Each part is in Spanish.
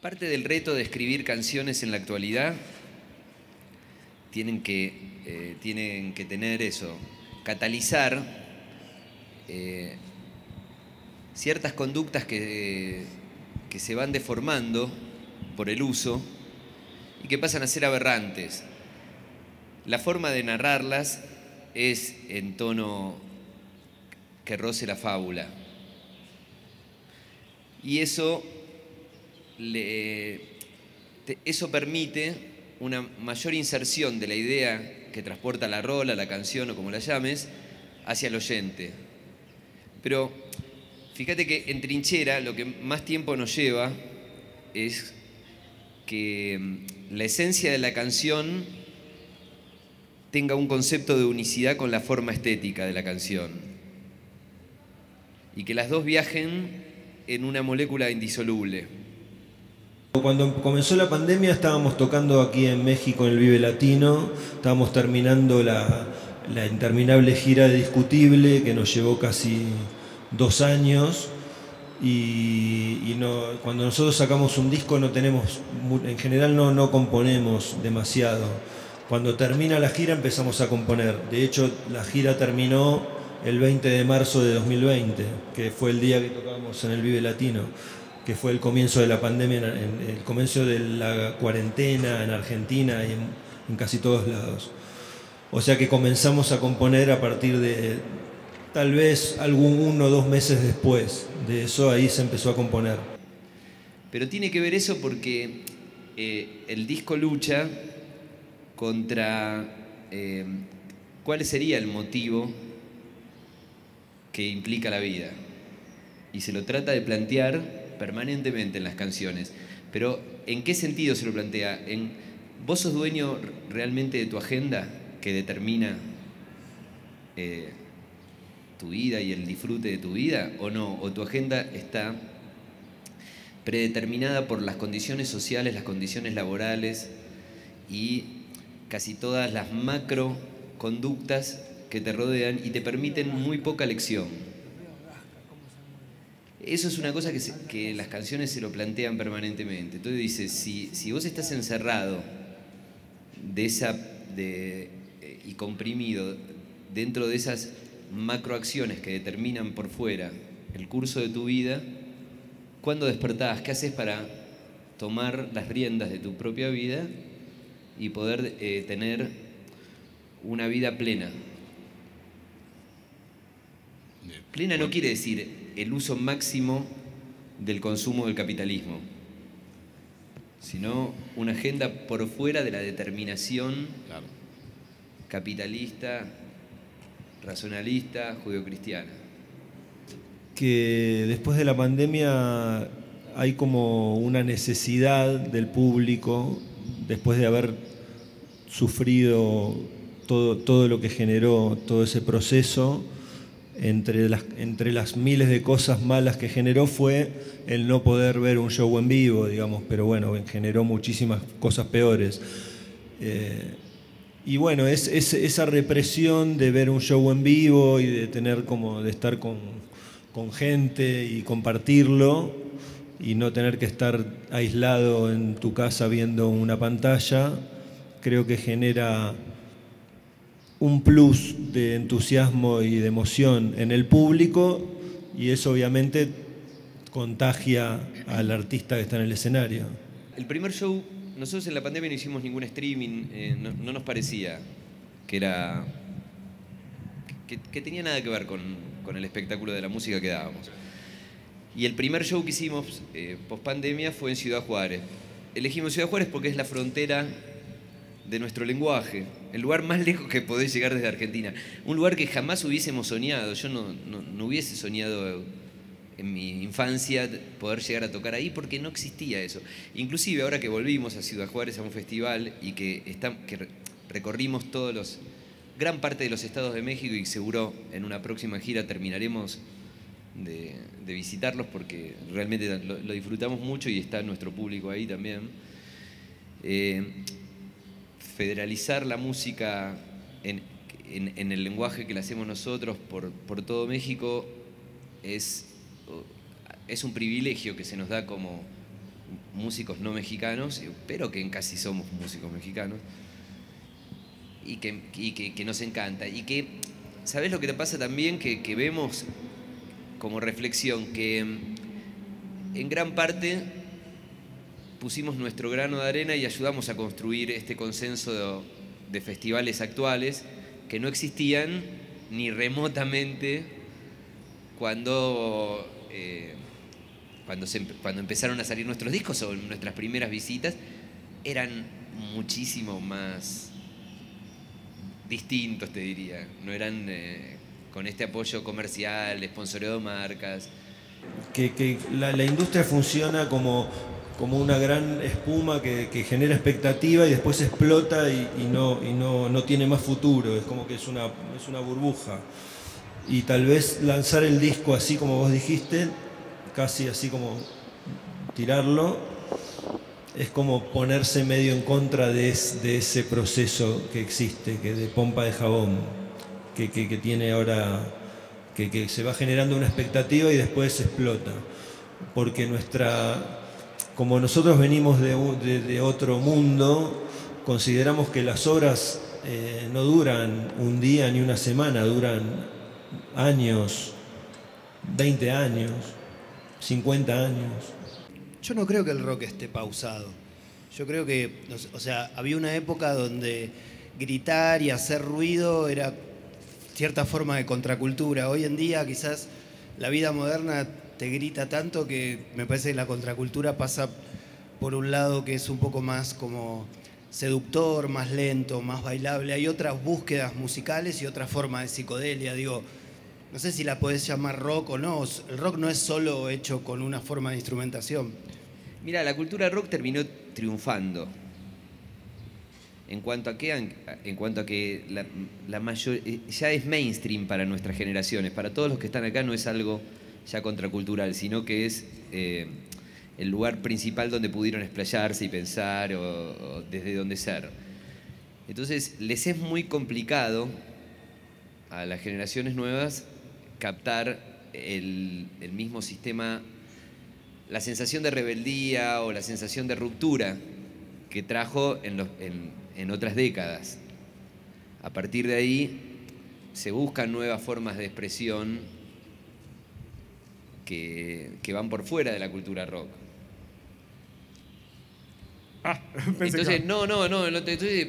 Parte del reto de escribir canciones en la actualidad tienen que, eh, tienen que tener eso, catalizar eh, ciertas conductas que, que se van deformando por el uso y que pasan a ser aberrantes. La forma de narrarlas es en tono que roce la fábula. Y eso eso permite una mayor inserción de la idea que transporta la rola, la canción o como la llames, hacia el oyente. Pero fíjate que en trinchera lo que más tiempo nos lleva es que mm, la esencia de la canción tenga un concepto de unicidad con la forma estética de la canción y que las dos viajen en una molécula indisoluble. Cuando comenzó la pandemia estábamos tocando aquí en México en el Vive Latino, estábamos terminando la, interminable gira de Discutible que nos llevó casi dos años y, cuando nosotros sacamos un disco no tenemos, en general no, no componemos demasiado. Cuando termina la gira empezamos a componer. De hecho la gira terminó el 20 de marzo de 2020, que fue el día que tocamos en el Vive Latino que fue el comienzo de la pandemia, el comienzo de la cuarentena en Argentina y en, casi todos lados. O sea que comenzamos a componer a partir de tal vez algún uno o dos meses después de eso, ahí se empezó a componer. Pero tiene que ver eso porque eh, el disco lucha contra eh, cuál sería el motivo que implica la vida. Y se lo trata de plantear permanentemente en las canciones. Pero ¿en qué sentido se lo plantea? ¿En, ¿Vos sos dueño realmente de tu agenda que determina eh, tu vida y el disfrute de tu vida o no? ¿O tu agenda está predeterminada por las condiciones sociales, las condiciones laborales y casi todas las macro conductas que te rodean y te permiten muy poca elección? Eso es una cosa que, las canciones se lo plantean permanentemente. Entonces dice, si, si vos estás encerrado de esa, de, eh, y comprimido dentro de esas macroacciones que determinan por fuera el curso de tu vida, ¿cuándo despertás? ¿Qué haces para tomar las riendas de tu propia vida y poder eh, tener una vida plena? Plena no quiere decir el uso máximo del consumo del capitalismo, sino una agenda por fuera de la determinación capitalista, racionalista, judeocristiana. Que después de la pandemia hay como una necesidad del público, después de haber sufrido todo, todo lo que generó todo ese proceso, entre las, entre las miles de cosas malas que generó fue el no poder ver un show en vivo, digamos, pero bueno, generó muchísimas cosas peores. Eh, y bueno, es, esa represión de ver un show en vivo y de tener como de estar con, con gente y compartirlo y no tener que estar aislado en tu casa viendo una pantalla, creo que genera un plus de entusiasmo y de emoción en el público y eso obviamente contagia al artista que está en el escenario. El primer show, nosotros en la pandemia no hicimos ningún streaming, eh, no, nos parecía que era que, tenía nada que ver con, el espectáculo de la música que dábamos. Y el primer show que hicimos eh, post pandemia fue en Ciudad Juárez. Elegimos Ciudad Juárez porque es la frontera de nuestro lenguaje, el lugar más lejos que podés llegar desde Argentina, un lugar que jamás hubiésemos soñado, yo no, no, hubiese soñado en mi infancia poder llegar a tocar ahí porque no existía eso. Inclusive ahora que volvimos a Ciudad Juárez a un festival y que, está, que recorrimos todos los, gran parte de los estados de México y seguro en una próxima gira terminaremos de, visitarlos porque realmente lo, disfrutamos mucho y está nuestro público ahí también. Eh, federalizar la música en, el lenguaje que la hacemos nosotros por, todo México es, un privilegio que se nos da como, músicos no mexicanos, pero que en casi somos músicos mexicanos, y que, nos encanta. Y que, ¿sabes lo que te pasa también? Que, vemos como reflexión que en gran parte pusimos nuestro grano de arena y ayudamos a construir este consenso de, festivales actuales que no existían ni remotamente cuando, eh, cuando, cuando empezaron a salir nuestros discos o nuestras primeras visitas, eran muchísimo más distintos, te diría. No eran eh, con este apoyo comercial, sponsoreo de marcas. Que, la, industria funciona como, como una gran espuma que, genera expectativa y después explota y, no, no, no, tiene más futuro. Es como que es una, es una burbuja. Y tal vez lanzar el disco así como vos dijiste, casi así como tirarlo, es como ponerse medio en contra de, ese proceso que existe, que de pompa de jabón, que, tiene ahora, que, se va generando una expectativa y después explota. Porque nuestra, como nosotros venimos de, otro mundo, consideramos que las obras eh, no duran un día ni una semana, duran años, 20 años, 50 años. Yo no creo que el rock esté pausado. Yo creo que, o sea, había una época donde gritar y hacer ruido era cierta forma de contracultura. Hoy en día quizás la vida moderna te grita tanto que me parece que la contracultura pasa por un lado que es un poco más como seductor, más lento, más bailable. Hay otras búsquedas musicales y otra forma de psicodelia. Digo, no sé si la podés llamar rock o no. El rock no es solo hecho con una forma de instrumentación. Mira, la cultura rock terminó triunfando. En cuanto a que, en cuanto a la, mayor, eh, ya es mainstream para nuestras generaciones, para todos los que están acá no es algo ya contracultural, sino que es eh, el lugar principal donde pudieron explayarse y pensar o, desde donde ser. Entonces les es muy complicado a las generaciones nuevas captar el mismo sistema la sensación de rebeldía o la sensación de ruptura que trajo en, otras décadas. A partir de ahí se buscan nuevas formas de expresión que, van por fuera de la cultura rock. Ah, entonces, no, no, no. Entonces,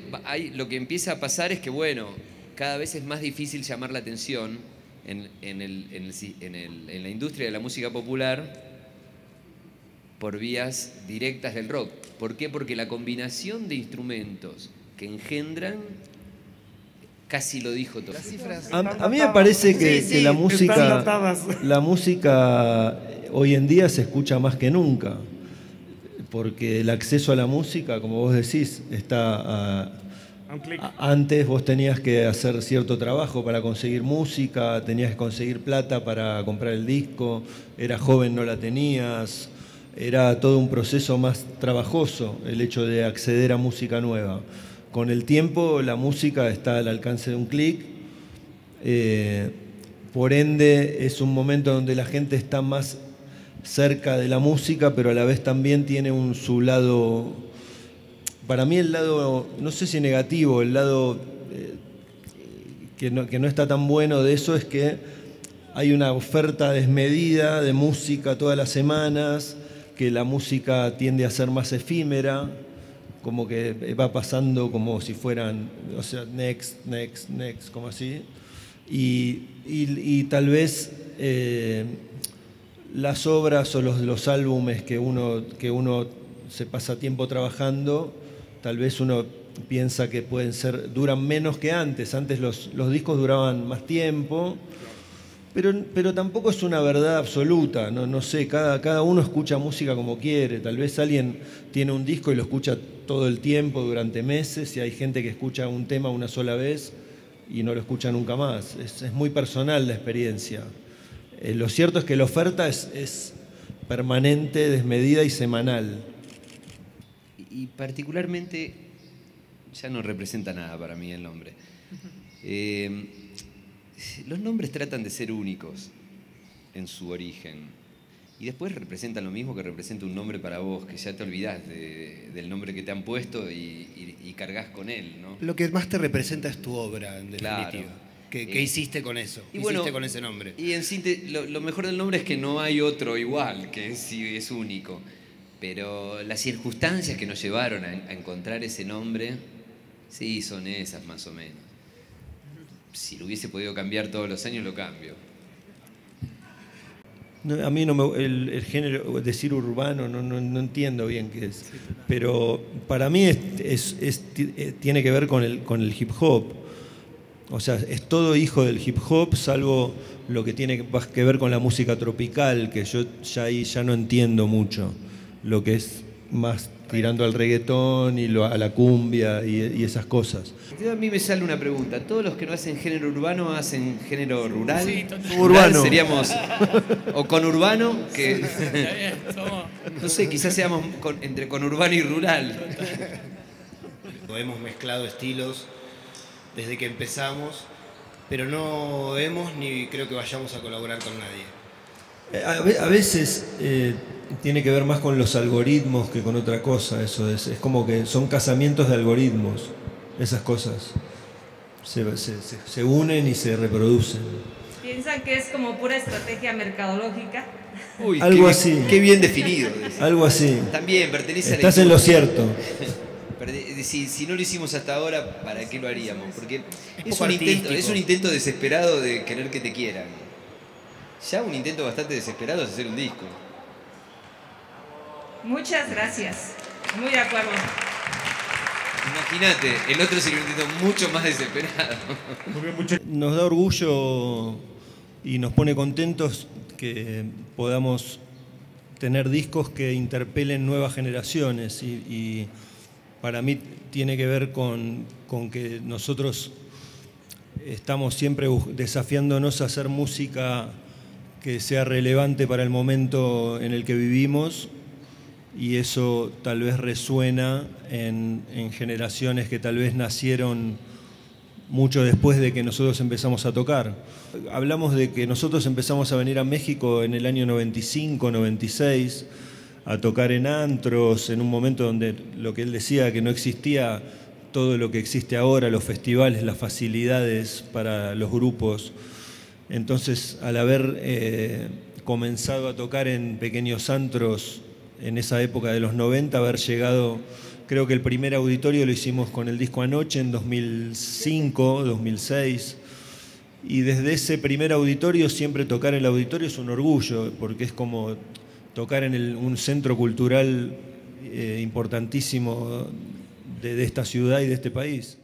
lo que empieza a pasar es que, bueno, cada vez es más difícil llamar la atención en, en la industria de la música popular por vías directas del rock. ¿Por qué? Porque la combinación de instrumentos que engendran casi lo dijo todo. A, mí me parece que, la música la música hoy en día se escucha más que nunca porque el acceso a la música como vos decís está antes vos tenías que hacer cierto trabajo para conseguir música tenías que conseguir plata para comprar el disco eras joven no la tenías era todo un proceso más trabajoso el hecho de acceder a música nueva. Con el tiempo la música está al alcance de un clic, eh, por ende es un momento donde la gente está más cerca de la música, pero a la vez también tiene un, su lado, para mí el lado, no sé si negativo, el lado eh, que, no, que no está tan bueno de eso es que hay una oferta desmedida de música todas las semanas, que la música tiende a ser más efímera, como que va pasando como si fueran, o sea, next, next, next, como así. Y, tal vez eh, las obras o los, los álbumes que uno, que uno se pasa tiempo trabajando, tal vez uno piensa que pueden ser, duran menos que antes. Antes los, los discos duraban más tiempo pero, tampoco es una verdad absoluta, no, no sé, cada, cada uno escucha música como quiere, tal vez alguien tiene un disco y lo escucha todo el tiempo durante meses y hay gente que escucha un tema una sola vez y no lo escucha nunca más. Es, muy personal la experiencia. Eh, lo cierto es que la oferta es, permanente, desmedida y semanal. Y particularmente, ya no representa nada para mí el nombre. Los nombres tratan de ser únicos en su origen. y después representan lo mismo que representa un nombre para vos, que ya te olvidás del nombre que te han puesto y, y, cargas con él. ¿no? Lo que más te representa es tu obra, en definitiva. ¿Qué, eh, hiciste con eso? ¿Qué hiciste con ese nombre? Y en lo, mejor del nombre es que no hay otro igual, que es, es único. Pero las circunstancias que nos llevaron a, a encontrar ese nombre, sí, son esas más o menos. Si lo hubiese podido cambiar todos los años, lo cambio a mí no me, el, género, decir urbano, no, no, entiendo bien qué es. Pero para mí es, eh, tiene que ver con el, con el hip hop. O sea, es todo hijo del hip hop, salvo lo que tiene que ver con la música tropical, que yo ya ahí ya no entiendo mucho. Lo que es más tirando al reggaetón y a la cumbia y, esas cosas. A mí me sale una pregunta. ¿Todos los que no hacen género urbano hacen género rural? Sí, urbano. Seríamos o con urbano, que no sé, quizás seamos entre con urbano y rural. Hemos mezclado estilos desde que empezamos, pero no hemos ni creo que vayamos a colaborar con nadie. Eh, a veces eh, tiene que ver más con los algoritmos que con otra cosa, eso es. Es como que son casamientos de algoritmos, esas cosas. Se, unen y se reproducen. ¿Piensan que es como pura estrategia mercadológica? Uy, Algo así. Qué bien definido. Algo así. También pertenece Estás en lo cierto. Si, si, no lo hicimos hasta ahora, ¿para qué lo haríamos? Porque es un, intento, es un intento desesperado de querer que te quieran. Ya un intento bastante desesperado es hacer un disco. Muchas gracias. Muy de acuerdo. Imagínate, el otro sería un mucho más desesperado. Nos da orgullo y nos pone contentos que podamos tener discos que interpelen nuevas generaciones y, para mí tiene que ver con, con, que nosotros estamos siempre desafiándonos a hacer música que sea relevante para el momento en el que vivimos y eso tal vez resuena en, generaciones que tal vez nacieron mucho después de que nosotros empezamos a tocar. Hablamos de que nosotros empezamos a venir a México en el año 95, 96, a tocar en antros, en un momento donde lo que él decía, que no existía todo lo que existe ahora, los festivales, las facilidades para los grupos. Entonces, al haber eh, comenzado a tocar en pequeños antros en esa época de los 90, haber llegado, creo que el primer auditorio lo hicimos con el disco Anoche en 2005, 2006, y desde ese primer auditorio siempre tocar el auditorio es un orgullo, porque es como tocar en un centro cultural eh, importantísimo de esta ciudad y de este país.